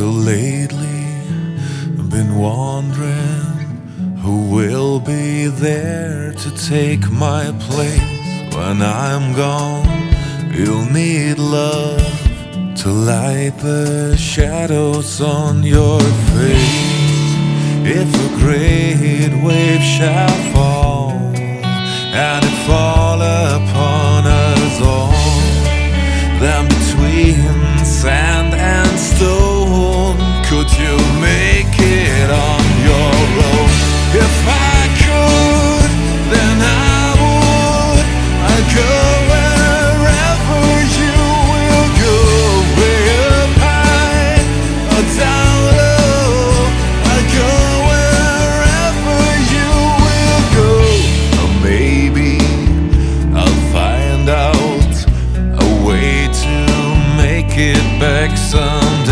So lately I've been wondering who will be there to take my place when I'm gone. You'll need love to light the shadows on your face. If a great wave shall fall, and it falls. back.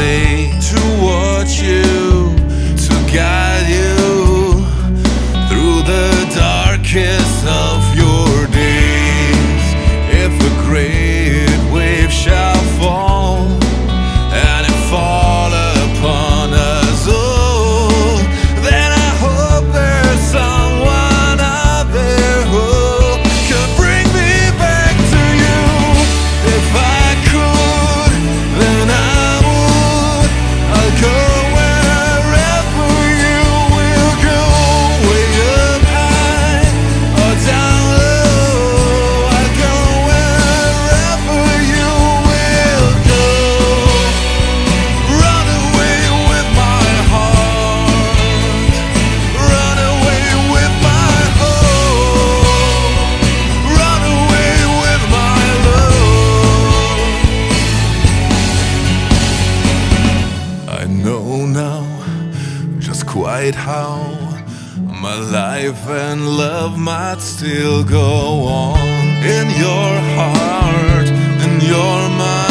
quite how my life and love might still go on in your heart, in your mind.